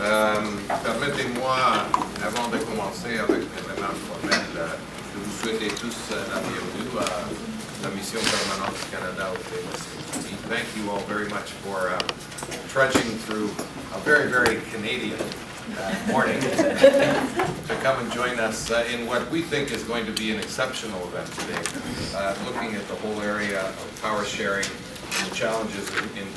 Euh, Permettez-moi, avant de commencer avec l'événement formel, euh, de vous souhaiter tous euh, la bienvenue à la mission permanente du Canada au Nations Thank you all very much for uh, trudging through a very, very Canadian uh, morning to come and join us uh, in what we think is going to be an exceptional event today, uh, looking at the whole area of power sharing and challenges in, in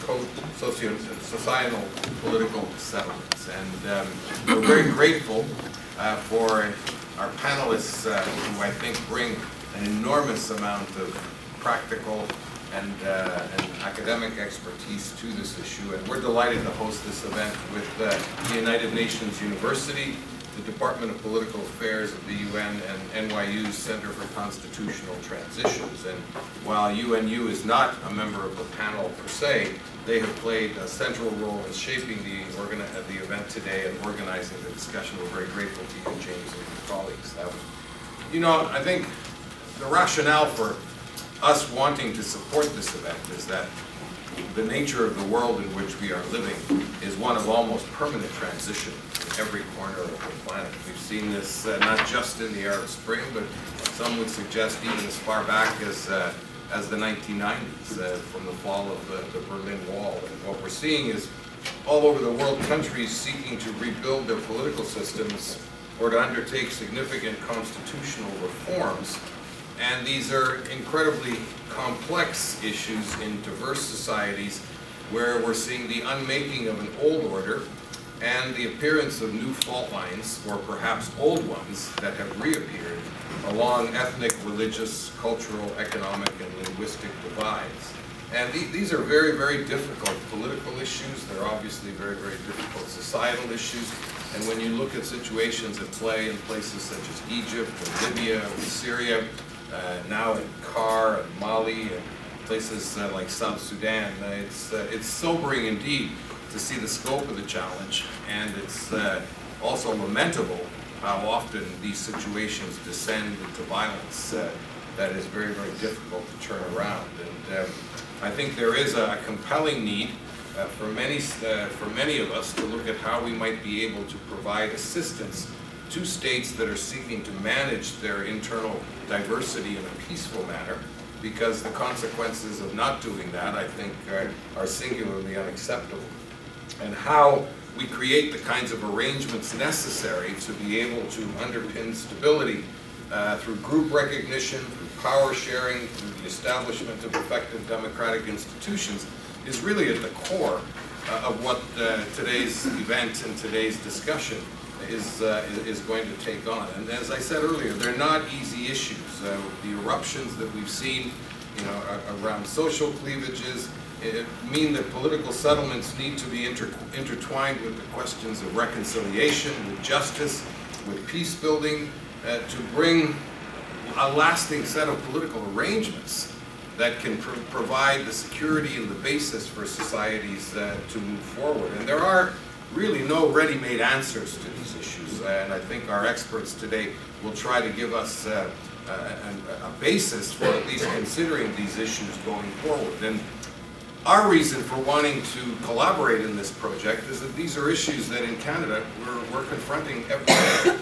socio societal political settlements. And um, we're very grateful uh, for our panelists uh, who I think bring an enormous amount of practical and, uh, and, academic expertise to this issue. And we're delighted to host this event with uh, the United Nations University, the Department of Political Affairs of the UN, and NYU's Center for Constitutional Transitions. And while UNU is not a member of the panel per se, they have played a central role in shaping the, the event today and organizing the discussion. We're very grateful to you, James, and your colleagues. Um, you know, I think the rationale for us wanting to support this event is that the nature of the world in which we are living is one of almost permanent transition every corner of the planet. We've seen this uh, not just in the Arab Spring, but some would suggest even as far back as uh, as the 1990s, uh, from the fall of the, the Berlin Wall. And what we're seeing is all over the world countries seeking to rebuild their political systems or to undertake significant constitutional reforms. And these are incredibly complex issues in diverse societies where we're seeing the unmaking of an old order and the appearance of new fault lines, or perhaps old ones, that have reappeared along ethnic, religious, cultural, economic, and linguistic divides. And th these are very, very difficult political issues. They're obviously very, very difficult societal issues. And when you look at situations at play in places such as Egypt, and Libya, and Syria, uh, now in CAR and Mali, and places uh, like South Sudan, uh, it's, uh, it's sobering indeed to see the scope of the challenge. And it's uh, also lamentable how often these situations descend into violence uh, that is very, very difficult to turn around. And um, I think there is a, compelling need uh, for many uh, for many of us to look at how we might be able to provide assistance to states that are seeking to manage their internal diversity in a peaceful manner because the consequences of not doing that, I think, are, are singularly unacceptable. And how we create the kinds of arrangements necessary to be able to underpin stability uh, through group recognition, through power sharing, through the establishment of effective democratic institutions is really at the core uh, of what uh, today's event and today's discussion is, uh, is going to take on. And as I said earlier, they're not easy issues. The eruptions that we've seen you know, around social cleavages, mean that political settlements need to be inter intertwined with the questions of reconciliation, with justice, with peace building, uh, to bring a lasting set of political arrangements that can pr provide the security and the basis for societies uh, to move forward. And there are really no ready-made answers to these issues, and I think our experts today will try to give us uh, a, a, basis for at least considering these issues going forward. And our reason for wanting to collaborate in this project is that these are issues that in Canada we're, we're confronting every day.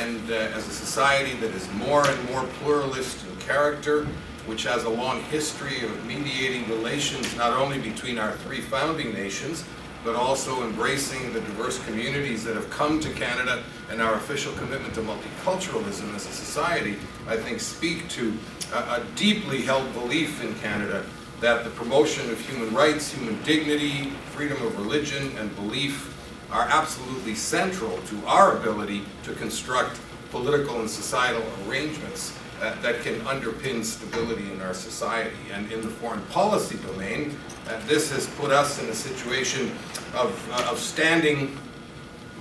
And uh, as a society that is more and more pluralist in character, which has a long history of mediating relations not only between our three founding nations, but also embracing the diverse communities that have come to Canada and our official commitment to multiculturalism as a society, I think speak to a, a deeply held belief in Canada that the promotion of human rights, human dignity, freedom of religion and belief are absolutely central to our ability to construct political and societal arrangements that, that can underpin stability in our society. And in the foreign policy domain, uh, this has put us in a situation of, uh, of standing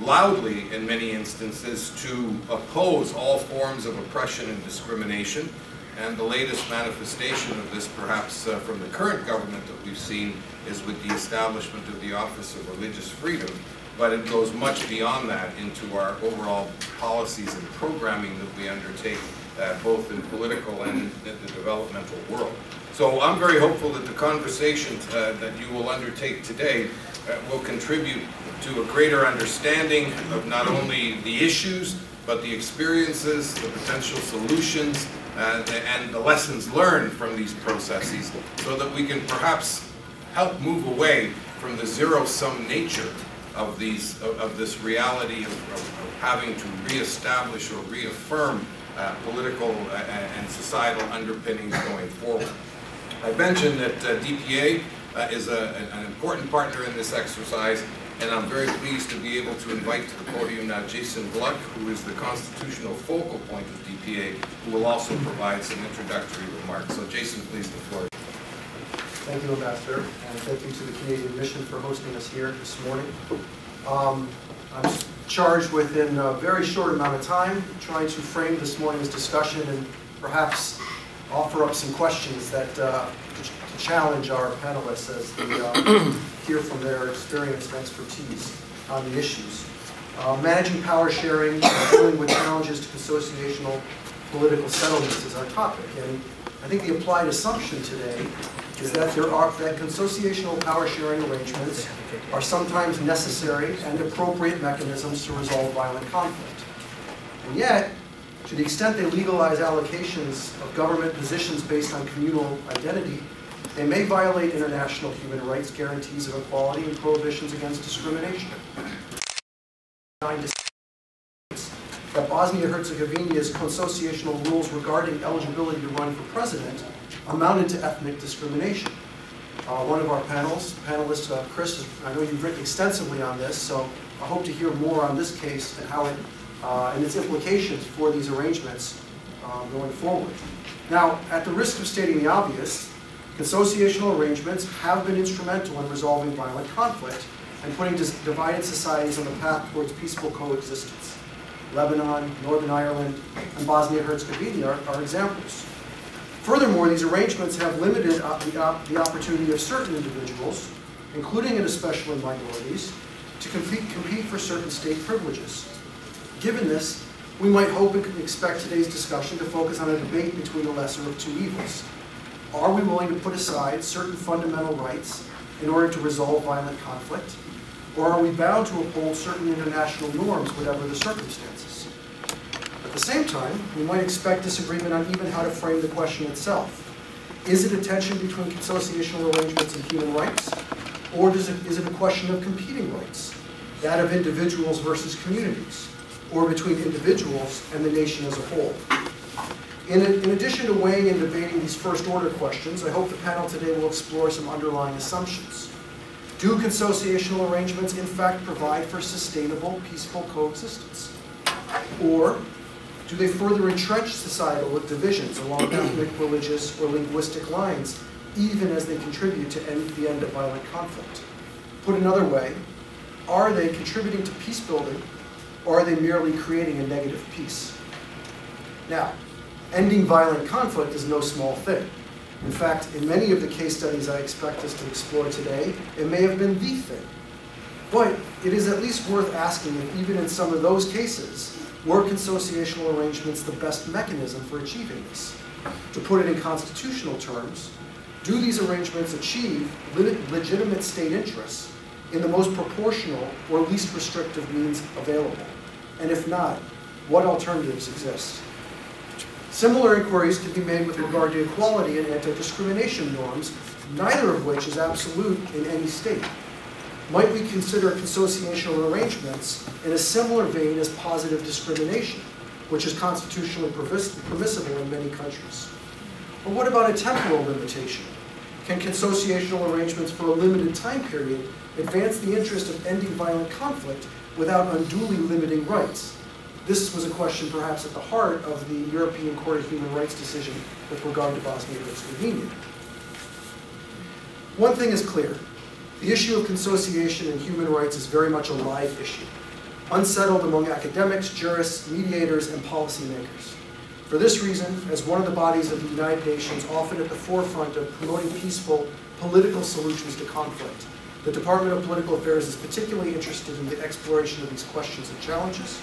loudly in many instances to oppose all forms of oppression and discrimination, and the latest manifestation of this, perhaps uh, from the current government that we've seen, is with the establishment of the Office of Religious Freedom. But it goes much beyond that into our overall policies and programming that we undertake, uh, both in political and in the developmental world. So I'm very hopeful that the conversation uh, that you will undertake today uh, will contribute to a greater understanding of not only the issues, but the experiences, the potential solutions, uh, and the lessons learned from these processes so that we can perhaps help move away from the zero-sum nature of these of, of this reality of, of, of, having to reestablish or reaffirm uh, political uh, and societal underpinnings going forward. I mentioned that uh, DPA uh, is a, an important partner in this exercise and I'm very pleased to be able to invite to the podium now Jason Gluck, who is the constitutional focal point of DPA, who will also provide some introductory remarks. So Jason, please, the floor. Thank you, Ambassador, and thank you to the Canadian Mission for hosting us here this morning. Um, I'm charged within a very short amount of time trying to frame this morning's discussion and perhaps offer up some questions that uh, to challenge our panelists as the uh, hear from their experience and expertise on the issues. Uh, managing power sharing and dealing with challenges to consociational political settlements is our topic. And I think the applied assumption today is that there are that consociational power sharing arrangements are sometimes necessary and appropriate mechanisms to resolve violent conflict. And yet, to the extent they legalize allocations of government positions based on communal identity, they may violate international human rights guarantees of equality and prohibitions against discrimination. That Bosnia-Herzegovina's consociational rules regarding eligibility to run for president amounted to ethnic discrimination. Uh, one of our panels, panelist uh, Chris, I know you've written extensively on this, so I hope to hear more on this case and how it uh, and its implications for these arrangements um, going forward. Now, at the risk of stating the obvious, Consociational arrangements have been instrumental in resolving violent conflict and putting divided societies on the path towards peaceful coexistence. Lebanon, Northern Ireland, and Bosnia-Herzegovina are, are, examples. Furthermore, these arrangements have limited uh, the, uh, the opportunity of certain individuals, including and especially minorities, to compete, compete for certain state privileges. Given this, we might hope and expect today's discussion to focus on a debate between the lesser of two evils, are we willing to put aside certain fundamental rights in order to resolve violent conflict? Or are we bound to uphold certain international norms, whatever the circumstances? At the same time, we might expect disagreement on even how to frame the question itself. Is it a tension between consociational arrangements and human rights? Or it, is it a question of competing rights, that of individuals versus communities, or between individuals and the nation as a whole? In, in, addition to weighing and debating these first order questions, I hope the panel today will explore some underlying assumptions. Do consociational arrangements in fact provide for sustainable, peaceful coexistence? Or do they further entrench societal divisions along ethnic, religious, or linguistic lines, even as they contribute to end, the end of violent conflict? Put another way, are they contributing to peace building, or are they merely creating a negative peace? Now, ending violent conflict is no small thing. In fact, in many of the case studies I expect us to explore today, it may have been the thing. But it is at least worth asking if even in some of those cases, were consociational arrangements the best mechanism for achieving this? To put it in constitutional terms, do these arrangements achieve legitimate state interests in the most proportional or least restrictive means available? And if not, what alternatives exist? Similar inquiries can be made with regard to equality and anti-discrimination norms, neither of which is absolute in any state. Might we consider consociational arrangements in a similar vein as positive discrimination, which is constitutionally permissible in many countries? Or what about a temporal limitation? Can consociational arrangements for a limited time period advance the interest of ending violent conflict without unduly limiting rights? This was a question perhaps at the heart of the European Court of Human Rights decision with regard to Bosnia and Herzegovina. One thing is clear. The issue of consociation and human rights is very much a live issue, unsettled among academics, jurists, mediators, and policymakers. For this reason, as one of the bodies of the United Nations often at the forefront of promoting peaceful political solutions to conflict, the Department of Political Affairs is particularly interested in the exploration of these questions and challenges,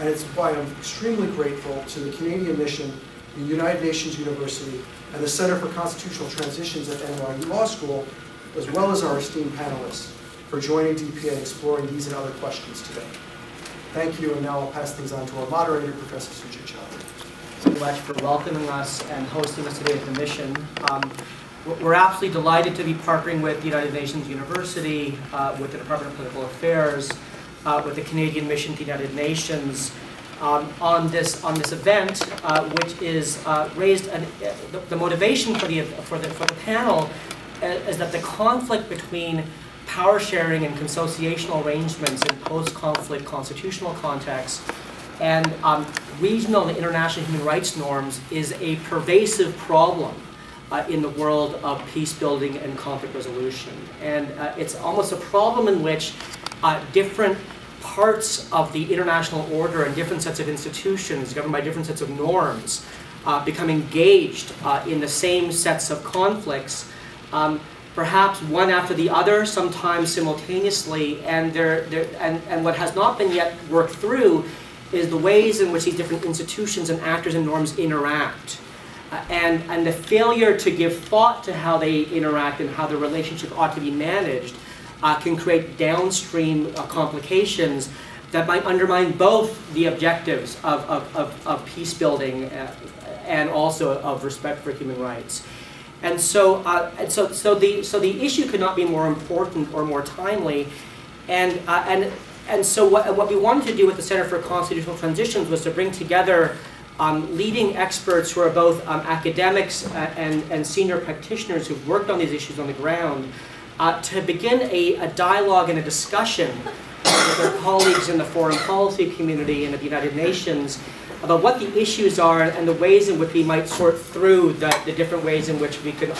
and it's why I'm extremely grateful to the Canadian Mission, the United Nations University, and the Center for Constitutional Transitions at NYU Law School, as well as our esteemed panelists, for joining DPA and exploring these and other questions today. Thank you, and now I'll pass things on to our moderator, Professor Sujit Choudhry. so much for welcoming us and hosting us today at the mission. Um, we're- We're absolutely delighted to be partnering with the United Nations University, uh, with the Department of Political Affairs, uh, with the Canadian Mission to the United Nations um, on this on this event, uh, which is uh, raised an, the, the motivation for the for the for the panel uh, is that the conflict between power sharing and consociational arrangements in post-conflict constitutional contexts and um, regional and international human rights norms is a pervasive problem uh, in the world of peace building and conflict resolution. And uh, it's almost a problem in which uh, different parts of the international order and different sets of institutions governed by different sets of norms uh, become engaged uh, in the same sets of conflicts, um, perhaps one after the other, sometimes simultaneously, and, they're, they're, and, and what has not been yet worked through is the ways in which these different institutions and actors and norms interact. Uh, and, and the failure to give thought to how they interact and how the relationship ought to be managed uh, can create downstream uh, complications that might undermine both the objectives of, of, of, of peace building uh, and also of respect for human rights. And so, uh, and so, so, the, so the issue could not be more important or more timely. And, uh, and, and so what, what we wanted to do with the Center for Constitutional Transitions was to bring together um, leading experts who are both um, academics uh, and, and senior practitioners who've worked on these issues on the ground uh, to begin a, a, dialogue and a discussion with their colleagues in the foreign policy community and of the United Nations about what the issues are and the ways in which we might sort through the, the different ways in which we can,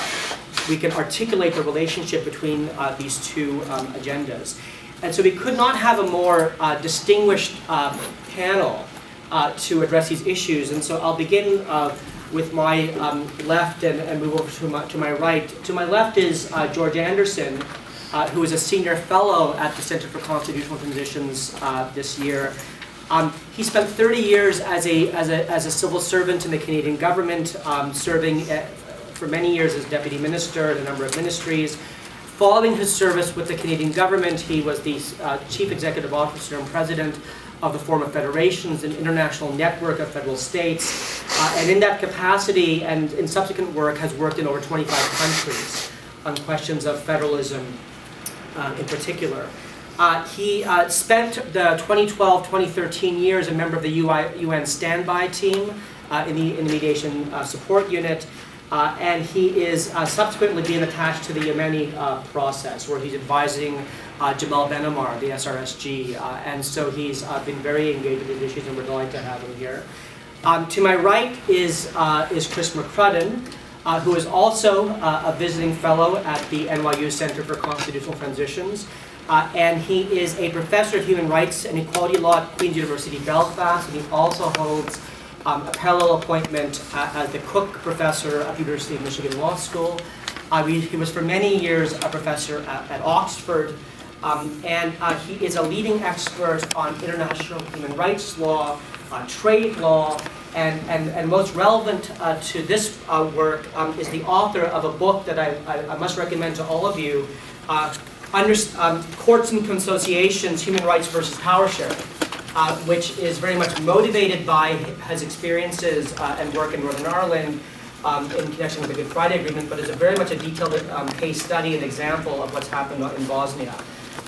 we can articulate the relationship between uh, these two um, agendas. And so we could not have a more uh, distinguished uh, panel uh, to address these issues. And so I'll begin uh, with my um, left and, and, move over to my, to my right. To my left is uh, George Anderson, uh, who is a senior fellow at the Center for Constitutional Transitions uh, this year. Um, he spent 30 years as a, as, a, as a civil servant in the Canadian government, um, serving at, for many years as deputy minister in a number of ministries. Following his service with the Canadian government, he was the uh, chief executive officer and president of the Forum of Federations, an international network of federal states. Uh, and in that capacity and in subsequent work has worked in over 25 countries on questions of federalism uh, in particular. Uh, he uh, spent the 2012-2013 years a member of the UI, UN standby team uh, in, the, in the mediation uh, support unit. Uh, and he is uh, subsequently being attached to the Yemeni uh, process, where he's advising uh, Jamal Benomar, the SRSG, uh, and so he's uh, been very engaged with these issues, and we're delighted to have him here. Um, to my right is, is Chris McCrudden, who is also a visiting fellow at the NYU Center for Constitutional Transitions, and he is a professor of human rights and equality law at Queen's University Belfast, and he also holds um, a parallel appointment uh, as the Cook Professor at the University of Michigan Law School. Uh, he, he, was for many years a professor at, at Oxford, um, and uh, he is a leading expert on international human rights law, uh, trade law, and, and, and most relevant uh, to this uh, work um, is the author of a book that I, I, I must recommend to all of you, under, um, Courts and Consociations, Human Rights versus Power Sharing uh, which is very much motivated by his experiences uh, and work in Northern Ireland um, in connection with the Good Friday Agreement, but is very much a detailed um, case study and example of what's happened in Bosnia.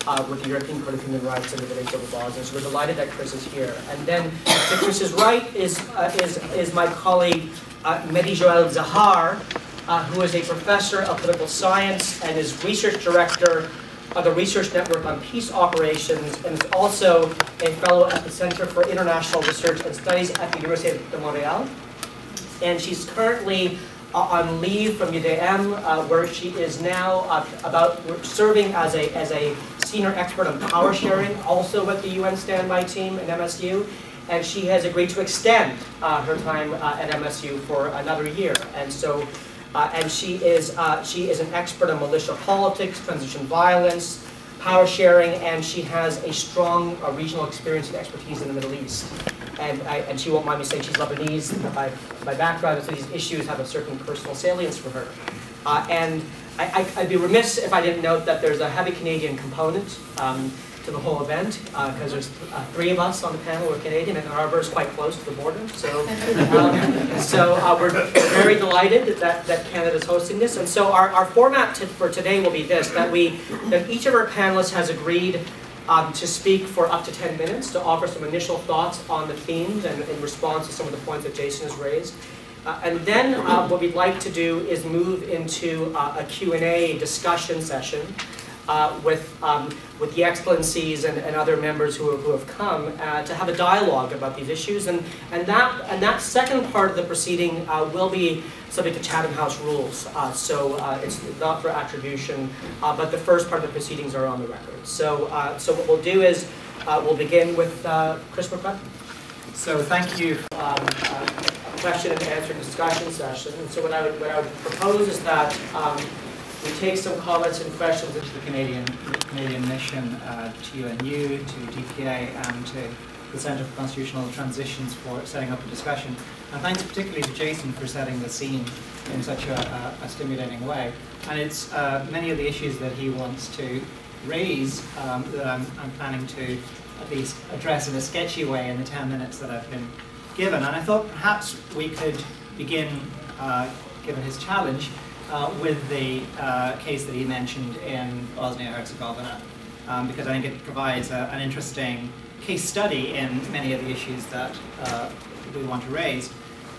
Uh, with the European Court of Human Rights and the debate of Bosnia. So we're delighted that Chris is here. And then to Chris's right is, uh, is, is my colleague uh, Marie-Joelle Zahar, uh, who is a professor of political science and is research director of the Research Network on Peace Operations and is also a fellow at the Center for International Research and Studies at the University of Montreal. And she's currently uh, on leave from UDM, uh, where she is now uh, about serving as a, as a senior expert on power sharing, also with the UN standby team at MSU. And she has agreed to extend uh, her time uh, at MSU for another year. And so uh, and she is, uh, she is an expert on militia politics, transition violence, power sharing, and she has a strong uh, regional experience and expertise in the Middle East. And, I, and she won't mind me saying she's Lebanese by, by background, so these issues have a certain personal salience for her. Uh, and I, would be remiss if I didn't note that there's a heavy Canadian component um, to the whole event, because uh, there's uh, three of us on the panel who are Canadian, Ann Arbor is quite close to the border. So, um, so uh, we're very delighted that, that Canada is hosting this. And so our, our format for today will be this, that, we, that each of our panelists has agreed um, to speak for up to 10 minutes, to offer some initial thoughts on the themes and in response to some of the points that Jason has raised. Uh, and then uh, what we'd like to do is move into uh, a Q&A discussion session uh, with, um, with the excellencies and, and other members who, who have come uh, to have a dialogue about these issues. And, and, that, and that second part of the proceeding uh, will be subject to Chatham House rules. Uh, so uh, it's not for attribution, uh, but the first part of the proceedings are on the record. So, so what we'll do is we'll begin with Chris McCrudden. So thank you. Um, question and answer discussion session. And so what I would, what I would propose is that um, we take some comments and questions into the Canadian Canadian mission uh, to UNU, to DPA, and to the Centre for Constitutional Transitions for setting up a discussion. And thanks particularly to Jason for setting the scene in such a, a, a stimulating way. And it's uh, many of the issues that he wants to raise um, that I'm, I'm planning to at least address in a sketchy way in the 10 minutes that I've been given. And I thought perhaps we could begin, uh, given his challenge, uh, with the uh, case that he mentioned in Bosnia-Herzegovina, um, because I think it provides a, an interesting case study in many of the issues that uh, we want to raise.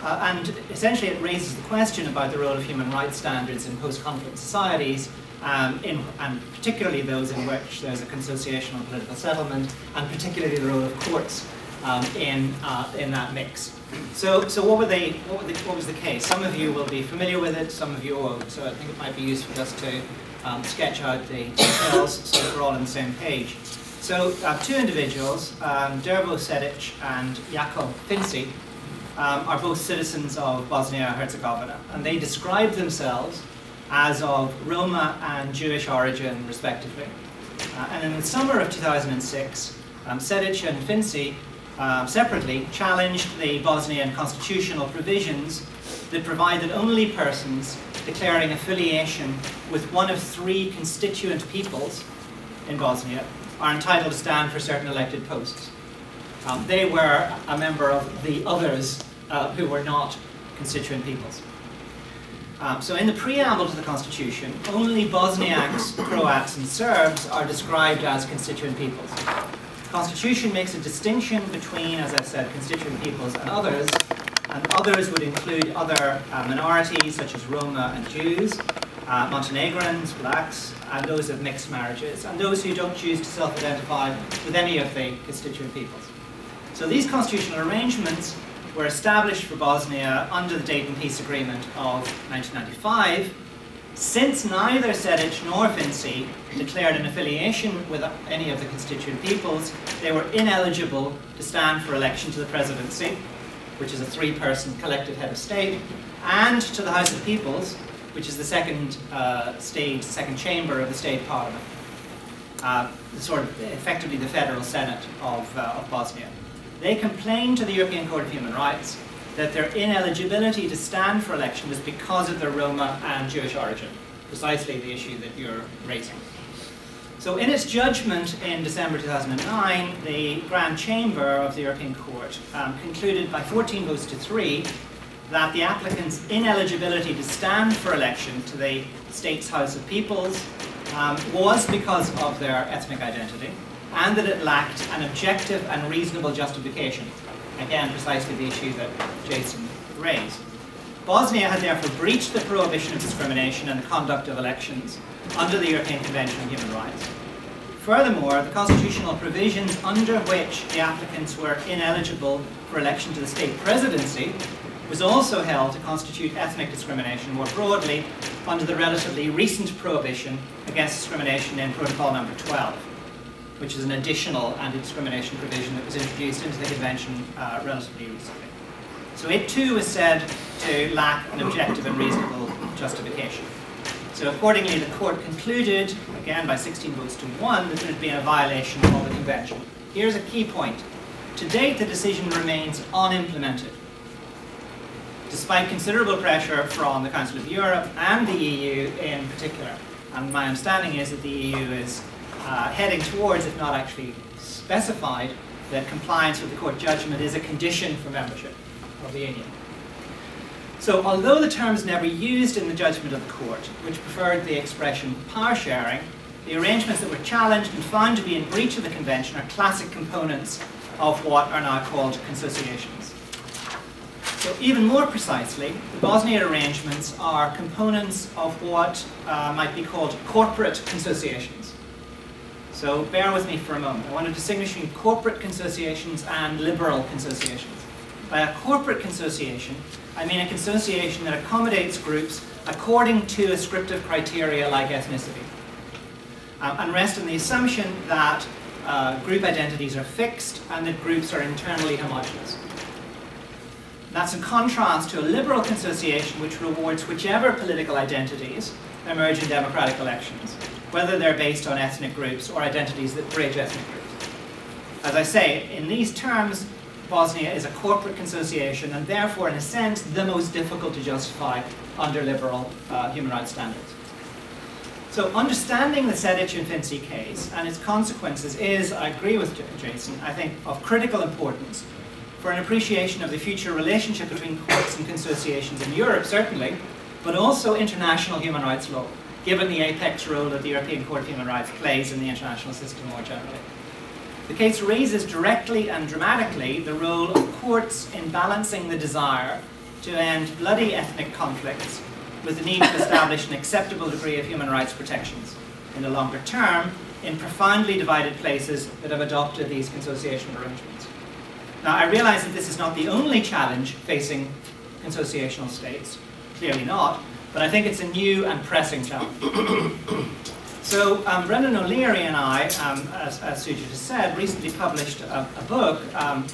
Uh, and essentially it raises the question about the role of human rights standards in post-conflict societies, um, in, and particularly those in which there's a consociational political settlement, and particularly the role of courts um, in, uh, in that mix. So, so what, were they, what, were the, what was the case? Some of you will be familiar with it, some of you won't. So I think it might be useful just to um, sketch out the details so that we're all on the same page. So uh, two individuals, um, Dervo Sejdic and Jakov Finci, um, are both citizens of Bosnia-Herzegovina, and they describe themselves as of Roma and Jewish origin, respectively. Uh, and in the summer of 2006, um, Sejdic and Finci um, separately challenged the Bosnian constitutional provisions that provide that only persons declaring affiliation with one of three constituent peoples in Bosnia are entitled to stand for certain elected posts. Um, they were a member of the others uh, who were not constituent peoples. Um, so in the preamble to the Constitution, only Bosniaks, Croats and Serbs are described as constituent peoples. Constitution makes a distinction between, as I said, constituent peoples and others, and others would include other uh, minorities such as Roma and Jews, uh, Montenegrins, blacks, and those of mixed marriages, and those who don't choose to self-identify with any of the constituent peoples. So these constitutional arrangements were established for Bosnia under the Dayton Peace Agreement of 1995, since neither Sejdic nor Finci declared an affiliation with any of the constituent peoples, they were ineligible to stand for election to the presidency, which is a three-person collective head of state, and to the House of Peoples, which is the second uh, second chamber of the state parliament, uh, sort of effectively the federal senate of, uh, of Bosnia. They complained to the European Court of Human Rights that their ineligibility to stand for election was because of their Roma and Jewish origin, precisely the issue that you're raising. So in its judgment in December 2009, the Grand Chamber of the European Court um, concluded by 14 votes to 3 that the applicant's ineligibility to stand for election to the state's House of Peoples um, was because of their ethnic identity and that it lacked an objective and reasonable justification Again, precisely the issue that Jason raised. Bosnia had therefore breached the prohibition of discrimination and the conduct of elections under the European Convention on Human Rights. Furthermore, the constitutional provisions under which the applicants were ineligible for election to the state presidency was also held to constitute ethnic discrimination more broadly under the relatively recent prohibition against discrimination in Protocol number 12 which is an additional anti-discrimination provision that was introduced into the convention uh, relatively recently. So it too is said to lack an objective and reasonable justification. So accordingly, the court concluded, again by 16 votes to 1, that there had been a violation of the convention. Here's a key point. To date, the decision remains unimplemented. despite considerable pressure from the Council of Europe and the EU in particular. And my understanding is that the EU is uh, heading towards, if not actually specified, that compliance with the court judgment is a condition for membership of the Union. So although the term is never used in the judgment of the court, which preferred the expression power sharing, the arrangements that were challenged and found to be in breach of the convention are classic components of what are now called consociations. So even more precisely, the Bosnia arrangements are components of what uh, might be called corporate consociations. So bear with me for a moment. I want to distinguish between corporate consociations and liberal consociations. By a corporate consociation, I mean a consociation that accommodates groups according to ascriptive criteria like ethnicity. Uh, and rest on the assumption that uh, group identities are fixed and that groups are internally homogeneous. That's in contrast to a liberal consociation which rewards whichever political identities emerge in democratic elections, whether they're based on ethnic groups or identities that bridge ethnic groups. As I say, in these terms, Bosnia is a corporate consociation and therefore, in a sense, the most difficult to justify under liberal uh, human rights standards. So understanding the Sejdic and Finci case and its consequences is, I agree with Jason, I think of critical importance for an appreciation of the future relationship between courts and consociations in Europe, certainly, but also international human rights law, given the apex role that the European Court of Human Rights plays in the international system more generally. The case raises directly and dramatically the role of courts in balancing the desire to end bloody ethnic conflicts with the need to establish an acceptable degree of human rights protections in the longer term in profoundly divided places that have adopted these consociational arrangements. Now, I realize that this is not the only challenge facing consociational states, clearly not, but I think it's a new and pressing challenge. so um, Brendan O'Leary and I, um, as, as Sujit has said, recently published a, a book um,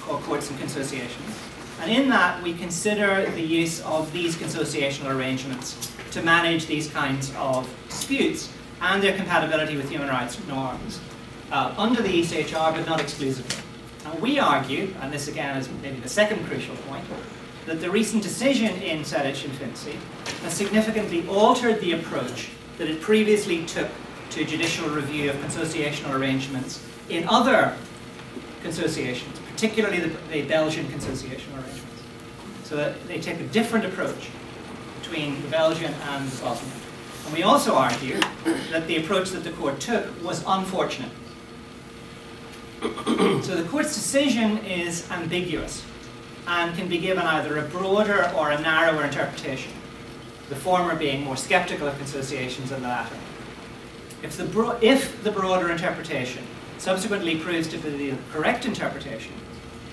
called Courts and Consociations. And in that, we consider the use of these consociational arrangements to manage these kinds of disputes and their compatibility with human rights norms uh, under the ECHR, but not exclusively. And we argue, and this again is maybe the second crucial point, that the recent decision in and Finci has significantly altered the approach that it previously took to judicial review of consociational arrangements in other consociations, particularly the, the Belgian consociational arrangements. So that they take a different approach between the Belgian and the Bosnian. And we also argue that the approach that the court took was unfortunate. so the court's decision is ambiguous and can be given either a broader or a narrower interpretation, the former being more skeptical of consociations than the latter. If the, if the broader interpretation subsequently proves to be the correct interpretation,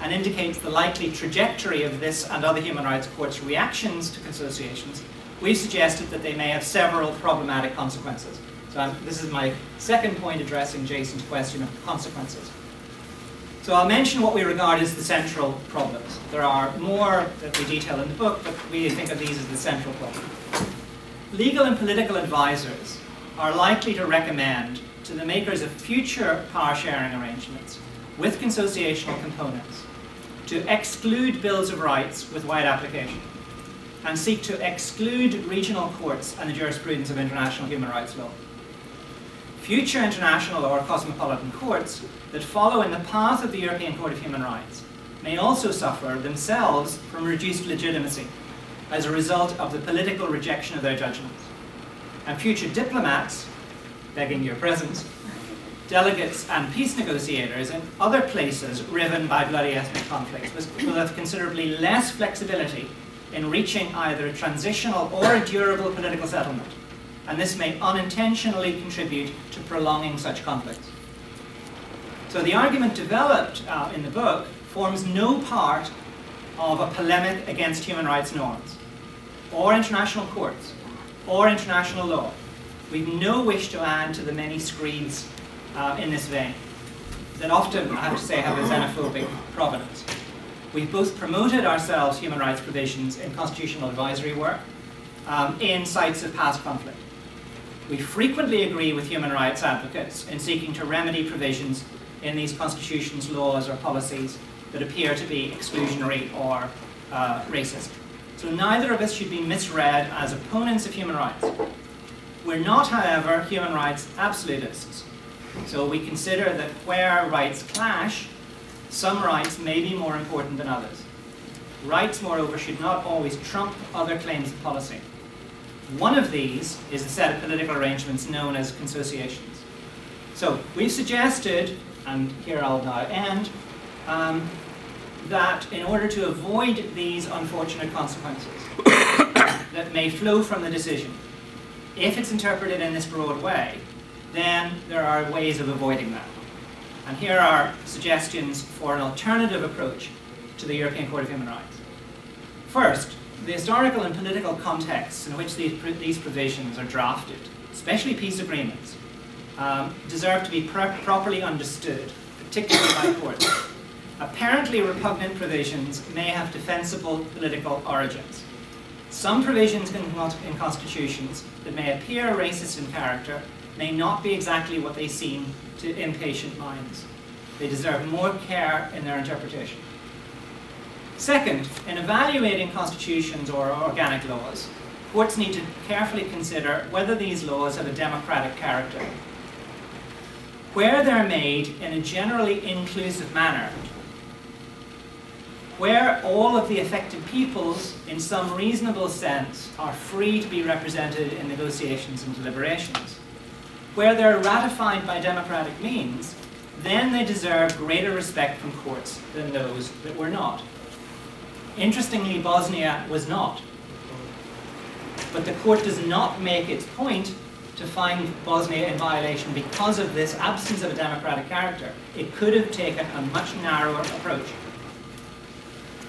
and indicates the likely trajectory of this and other human rights courts' reactions to consociations, we've suggested that they may have several problematic consequences. So I'm, this is my second point addressing Jason's question of consequences. So I'll mention what we regard as the central problems. There are more that we detail in the book, but we think of these as the central problems. Legal and political advisors are likely to recommend to the makers of future power sharing arrangements with consociational components to exclude bills of rights with wide application and seek to exclude regional courts and the jurisprudence of international human rights law. Future international or cosmopolitan courts that follow in the path of the European Court of Human Rights may also suffer themselves from reduced legitimacy as a result of the political rejection of their judgments. And future diplomats, begging your presence, delegates and peace negotiators in other places riven by bloody ethnic conflicts will have considerably less flexibility in reaching either a transitional or a durable political settlement, and this may unintentionally contribute to prolonging such conflicts. So the argument developed uh, in the book forms no part of a polemic against human rights norms, or international courts, or international law. We've no wish to add to the many screeds uh, in this vein that often, I have to say, have a xenophobic provenance. We've both promoted ourselves human rights provisions in constitutional advisory work um, in sites of past conflict. We frequently agree with human rights advocates in seeking to remedy provisions in these constitutions, laws, or policies that appear to be exclusionary or uh, racist. So neither of us should be misread as opponents of human rights. We're not, however, human rights absolutists. So we consider that where rights clash, some rights may be more important than others. Rights, moreover, should not always trump other claims of policy. One of these is a set of political arrangements known as consociations. So we've suggested, and here I'll now end, um, that in order to avoid these unfortunate consequences that may flow from the decision, if it's interpreted in this broad way, then there are ways of avoiding that. And here are suggestions for an alternative approach to the European Court of Human Rights. First, the historical and political contexts in which these, these provisions are drafted, especially peace agreements, um, deserve to be properly understood, particularly by courts. Apparently repugnant provisions may have defensible political origins. Some provisions in, in constitutions that may appear racist in character may not be exactly what they seem to impatient minds. They deserve more care in their interpretation. Second, in evaluating constitutions or organic laws, courts need to carefully consider whether these laws have a democratic character. Where they're made in a generally inclusive manner, where all of the affected peoples, in some reasonable sense, are free to be represented in negotiations and deliberations, where they're ratified by democratic means, then they deserve greater respect from courts than those that were not. Interestingly, Bosnia was not. But the court does not make its point to find Bosnia in violation because of this absence of a democratic character. It could have taken a much narrower approach.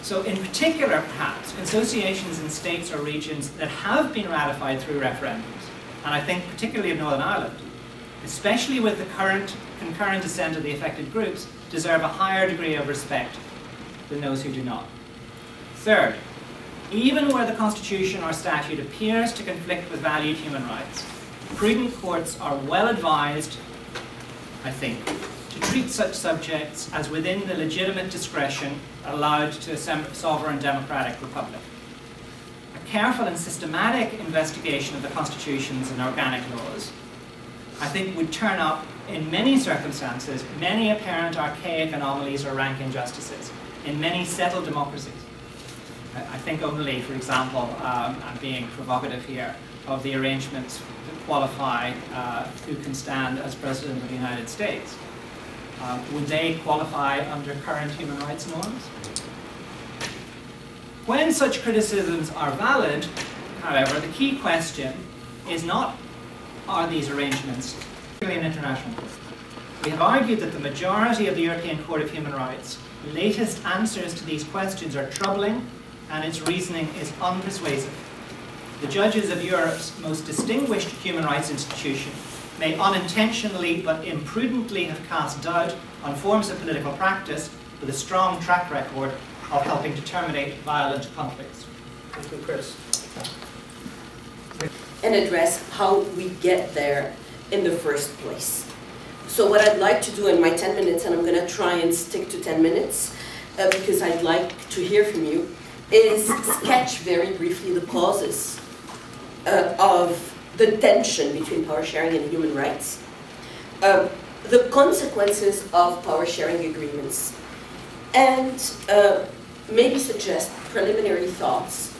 So in particular, perhaps, consociations in states or regions that have been ratified through referendums, and I think particularly of Northern Ireland, especially with the current concurrent assent of the affected groups, deserve a higher degree of respect than those who do not. Third, even where the Constitution or statute appears to conflict with valued human rights, prudent courts are well advised, I think, to treat such subjects as within the legitimate discretion allowed to a sovereign democratic republic. A careful and systematic investigation of the constitutions and organic laws, I think would turn up in many circumstances many apparent archaic anomalies or rank injustices in many settled democracies. I think only, for example, um, I'm being provocative here, of the arrangements that qualify uh, who can stand as President of the United States. Uh, would they qualify under current human rights norms? When such criticisms are valid, however, the key question is not are these arrangements really an international court? We have argued that the majority of the European Court of Human Rights' latest answers to these questions are troubling and its reasoning is unpersuasive. The judges of Europe's most distinguished human rights institution may unintentionally but imprudently have cast doubt on forms of political practice with a strong track record of helping to terminate violent conflicts. Thank you, Chris. And address how we get there in the first place. So what I'd like to do in my 10 minutes, and I'm going to try and stick to 10 minutes, uh, because I'd like to hear from you, is sketch very briefly the causes uh, of the tension between power sharing and human rights, uh, the consequences of power sharing agreements, and uh, maybe suggest preliminary thoughts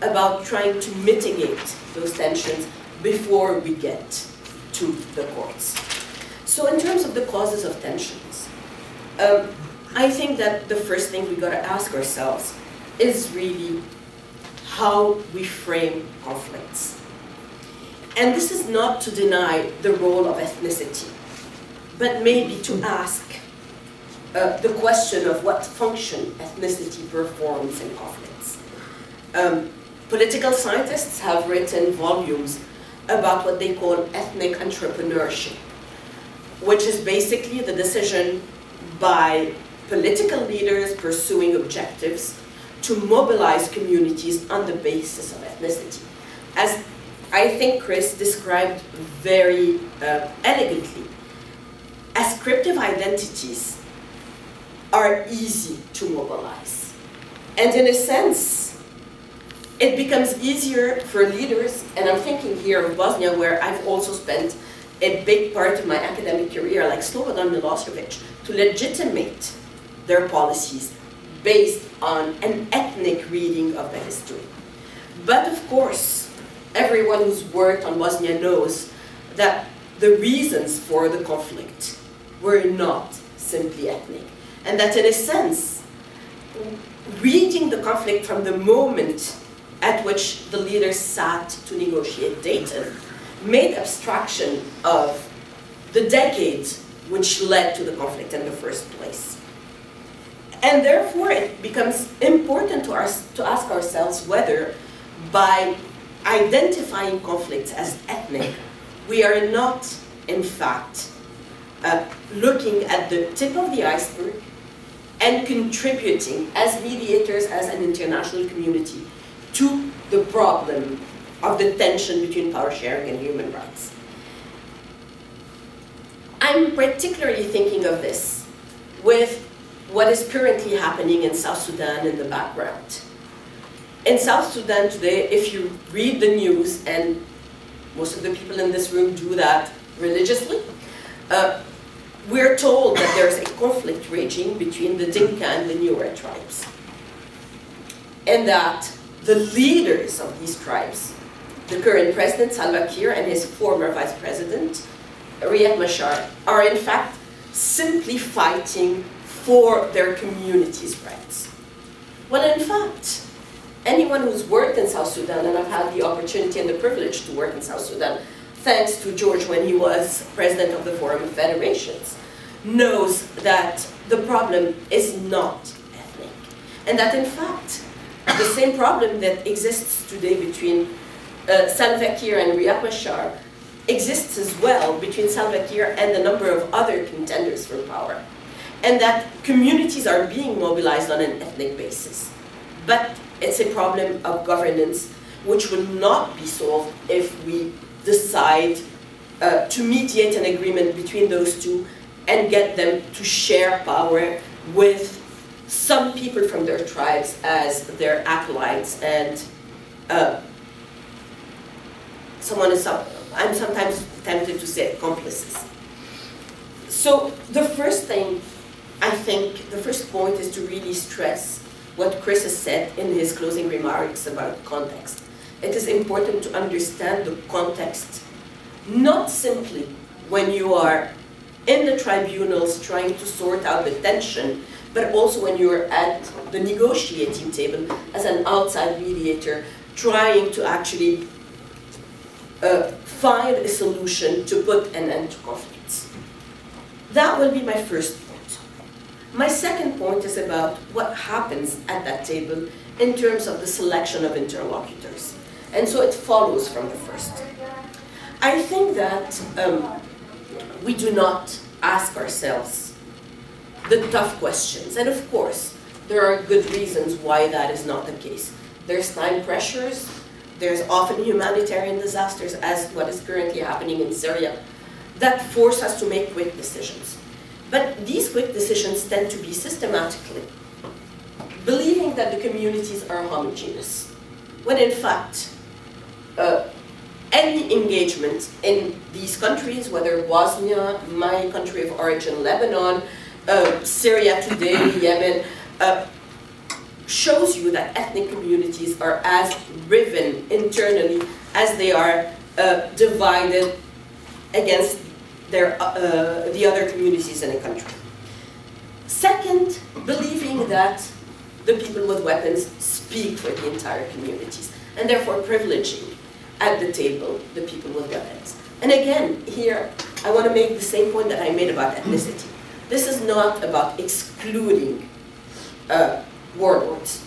about trying to mitigate those tensions before we get to the courts. So in terms of the causes of tensions, um, I think that the first thing we got to ask ourselves is really how we frame conflicts. And this is not to deny the role of ethnicity, but maybe to ask uh, the question of what function ethnicity performs in conflicts. Um, political scientists have written volumes about what they call ethnic entrepreneurship, which is basically the decision by political leaders pursuing objectives to mobilize communities on the basis of ethnicity. As I think Chris described very uh, elegantly, ascriptive identities are easy to mobilize. And in a sense, it becomes easier for leaders, and I'm thinking here of Bosnia, where I've also spent a big part of my academic career, like Slobodan Milosevic, to legitimate their policies based on an ethnic reading of the history. But of course, everyone who's worked on Bosnia knows that the reasons for the conflict were not simply ethnic. And that in a sense, reading the conflict from the moment at which the leaders sat to negotiate Dayton made abstraction of the decades which led to the conflict in the first place. And therefore, it becomes important to, our, to ask ourselves whether, by identifying conflicts as ethnic, we are not, in fact, uh, looking at the tip of the iceberg and contributing as mediators, as an international community, to the problem of the tension between power sharing and human rights. I'm particularly thinking of this with what is currently happening in South Sudan in the background. In South Sudan today, if you read the news, and most of the people in this room do that religiously, uh, we're told that there's a conflict raging between the Dinka and the Nuer tribes. And that the leaders of these tribes, the current president Salva Kiir and his former vice president, Riek Machar, are in fact simply fighting for their community's rights. Well, in fact, anyone who's worked in South Sudan, and I've had the opportunity and the privilege to work in South Sudan, thanks to George when he was president of the Forum of Federations, knows that the problem is not ethnic. And that in fact, the same problem that exists today between uh, Salva Kiir and Riek Machar exists as well between Salva Kiir and a number of other contenders for power. And that communities are being mobilized on an ethnic basis. But it's a problem of governance which will not be solved if we decide uh, to mediate an agreement between those two and get them to share power with some people from their tribes as their acolytes and uh, someone is, I'm sometimes tempted to say accomplices. So the first thing, I think, the first point is to really stress what Chris has said in his closing remarks about context. It is important to understand the context, not simply when you are in the tribunals trying to sort out the tension, but also when you're at the negotiating table as an outside mediator trying to actually uh, find a solution to put an end to conflicts. That will be my first. My second point is about what happens at that table in terms of the selection of interlocutors. And so it follows from the first. I think that um, we do not ask ourselves the tough questions. And of course, there are good reasons why that is not the case. There's time pressures, there's often humanitarian disasters, as what is currently happening in Syria, that force us to make quick decisions. But these quick decisions tend to be systematically believing that the communities are homogeneous, when in fact, uh, any engagement in these countries, whether Bosnia, my country of origin, Lebanon, uh, Syria today, Yemen, uh, shows you that ethnic communities are as riven internally as they are uh, divided against their, uh, uh, the other communities in a country. Second, believing that the people with weapons speak for the entire communities, and therefore privileging at the table the people with weapons. And again, here, I want to make the same point that I made about ethnicity. This is not about excluding uh, warlords.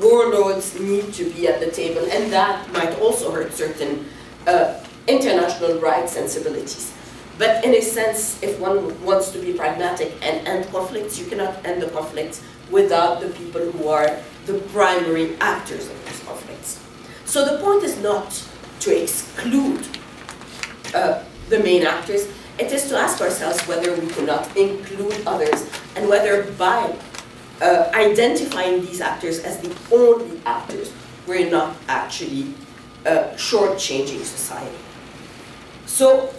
Warlords need to be at the table, and that might also hurt certain uh, international rights sensibilities. But in a sense, if one wants to be pragmatic and end conflicts, you cannot end the conflicts without the people who are the primary actors of those conflicts. So the point is not to exclude uh, the main actors, it is to ask ourselves whether we cannot include others and whether by uh, identifying these actors as the only actors we're not actually uh, shortchanging society. So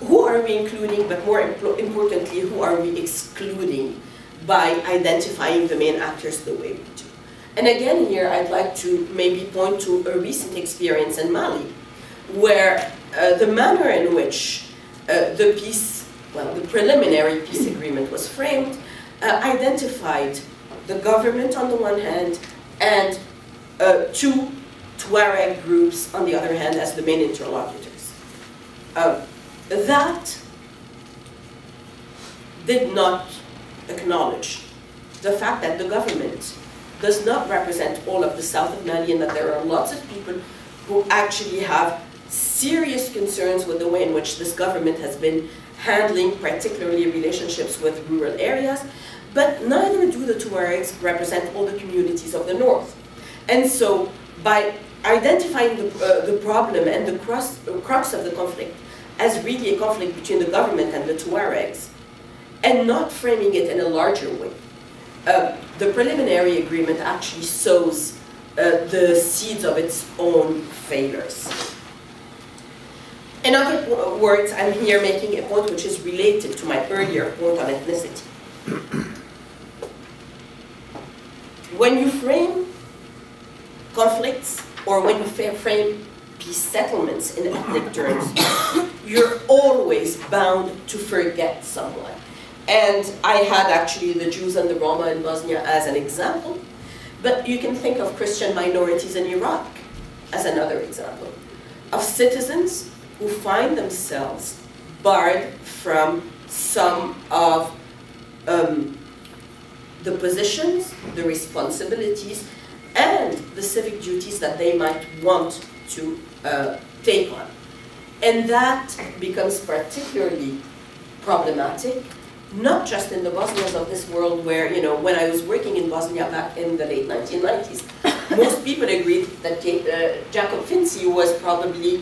who are we including, but more importantly, who are we excluding by identifying the main actors the way we do? And again here, I'd like to maybe point to a recent experience in Mali, where uh, the manner in which uh, the peace, well, the preliminary peace agreement was framed, uh, identified the government on the one hand, and uh, two Tuareg groups on the other hand as the main interlocutors. Uh, that did not acknowledge the fact that the government does not represent all of the south of Mali and that there are lots of people who actually have serious concerns with the way in which this government has been handling particularly relationships with rural areas, but neither do the Tuaregs represent all the communities of the north. And so by identifying the, uh, the problem and the crux, crux of the conflict as really a conflict between the government and the Tuaregs, and not framing it in a larger way. Uh, the preliminary agreement actually sows uh, the seeds of its own failures. In other words, I'm here making a point which is related to my earlier point on ethnicity. when you frame conflicts or when you frame peace settlements in ethnic terms, you're always bound to forget someone. And I had actually the Jews and the Roma in Bosnia as an example, but you can think of Christian minorities in Iraq as another example of citizens who find themselves barred from some of um, the positions, the responsibilities, and the civic duties that they might want to uh, take on. And that becomes particularly problematic, not just in the Bosnians of this world where, you know, when I was working in Bosnia back in the late 1990s, most people agreed that uh, Jakob Finci was probably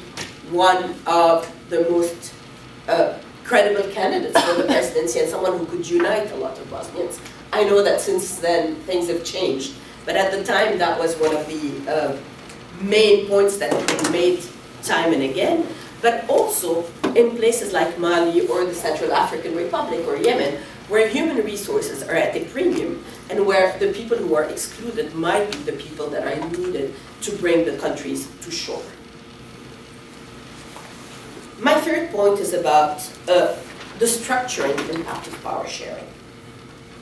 one of the most uh, credible candidates for the presidency and someone who could unite a lot of Bosnians. I know that since then things have changed, but at the time that was one of the uh, main points that have been made time and again, but also in places like Mali or the Central African Republic or Yemen, where human resources are at a premium and where the people who are excluded might be the people that are needed to bring the countries to shore. My third point is about uh, the structuring impact of power sharing.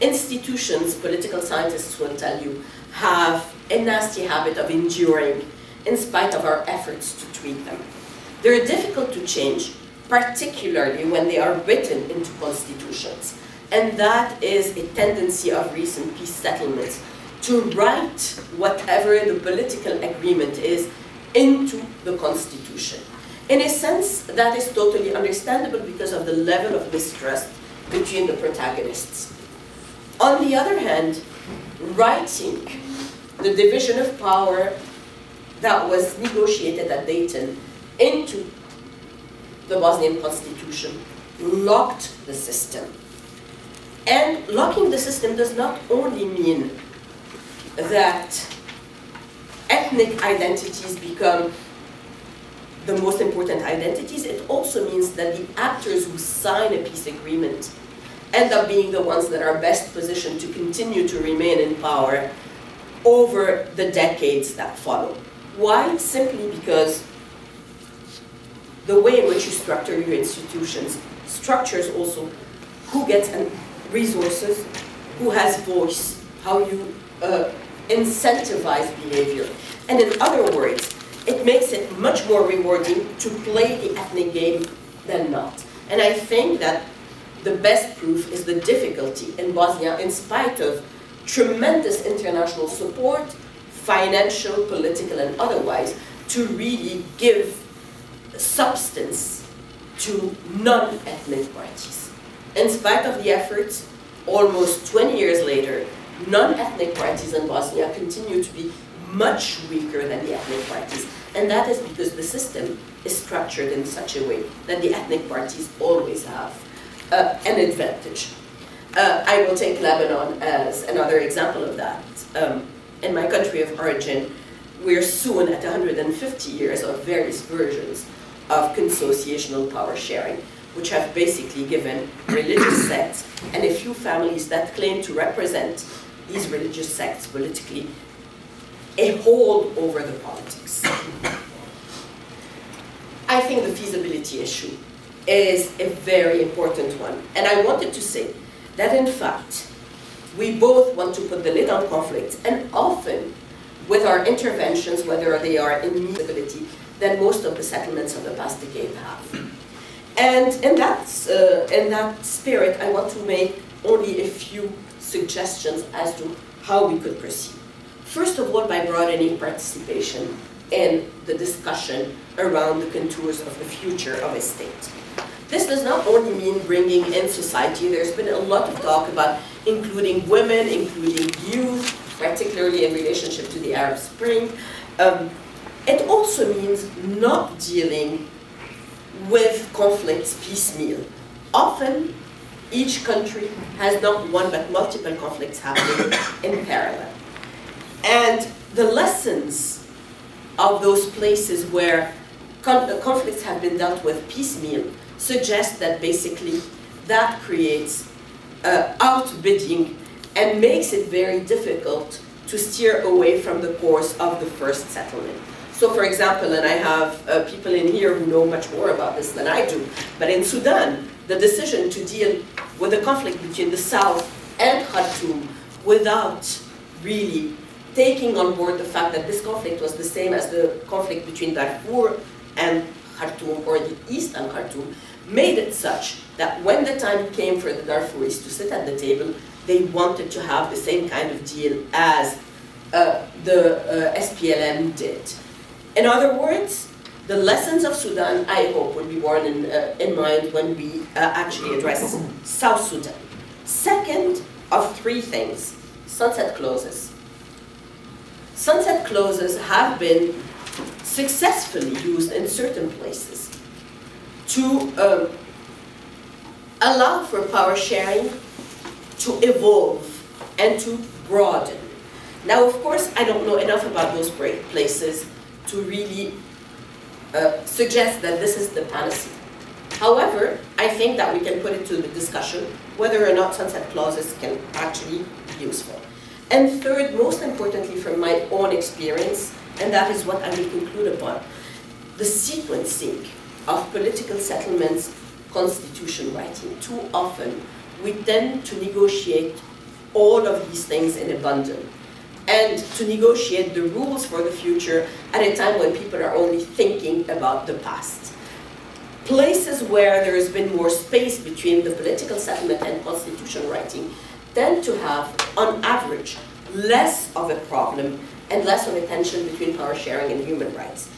Institutions, political scientists will tell you, have a nasty habit of enduring in spite of our efforts to tweak them. They're difficult to change, particularly when they are written into constitutions. And that is a tendency of recent peace settlements, to write whatever the political agreement is into the constitution. In a sense, that is totally understandable because of the level of mistrust between the protagonists. On the other hand, writing the division of power that was negotiated at Dayton into the Bosnian constitution locked the system. And locking the system does not only mean that ethnic identities become the most important identities, it also means that the actors who sign a peace agreement end up being the ones that are best positioned to continue to remain in power over the decades that follow. Why? Simply because the way in which you structure your institutions structures also who gets resources, who has voice, how you uh, incentivize behavior. And in other words, it makes it much more rewarding to play the ethnic game than not. And I think that the best proof is the difficulty in Bosnia, in spite of tremendous international support, financial, political, and otherwise, to really give substance to non-ethnic parties. In spite of the efforts, almost 20 years later, non-ethnic parties in Bosnia continue to be much weaker than the ethnic parties. And that is because the system is structured in such a way that the ethnic parties always have uh, an advantage. Uh, I will take Lebanon as another example of that. Um, in my country of origin, we're soon at 150 years of various versions of consociational power sharing, which have basically given religious sects and a few families that claim to represent these religious sects politically a hold over the politics. I think the feasibility issue is a very important one. And I wanted to say that in fact, we both want to put the lid on conflict and often with our interventions, whether they are in than most of the settlements of the past decade have. And in that, uh, in that spirit, I want to make only a few suggestions as to how we could proceed. First of all, by broadening participation in the discussion around the contours of the future of a state. This does not only mean bringing in society, there's been a lot of talk about including women, including youth, particularly in relationship to the Arab Spring. Um, it also means not dealing with conflicts piecemeal. Often, each country has not one but multiple conflicts happening in parallel. And the lessons of those places where conflicts have been dealt with piecemeal suggest that basically that creates uh, outbidding and makes it very difficult to steer away from the course of the first settlement. So for example, and I have uh, people in here who know much more about this than I do, but in Sudan, the decision to deal with the conflict between the South and Khartoum without really taking on board the fact that this conflict was the same as the conflict between Darfur and Khartoum, or the East and Khartoum, made it such that when the time came for the Darfuris to sit at the table, they wanted to have the same kind of deal as uh, the uh, SPLM did. In other words, the lessons of Sudan, I hope, will be borne in, uh, in mind when we uh, actually address South Sudan. Second of three things, sunset clauses. Sunset clauses have been successfully used in certain places to um, allow for power sharing to evolve and to broaden. Now, of course, I don't know enough about those places to really uh, suggest that this is the panacea. However, I think that we can put it to the discussion whether or not sunset clauses can actually be useful. And third, most importantly from my own experience, and that is what I will conclude upon, the sequencing of political settlements constitution writing. Too often, we tend to negotiate all of these things in abundance and to negotiate the rules for the future at a time when people are only thinking about the past. Places where there has been more space between the political settlement and constitution writing tend to have, on average, less of a problem and less of a tension between power sharing and human rights.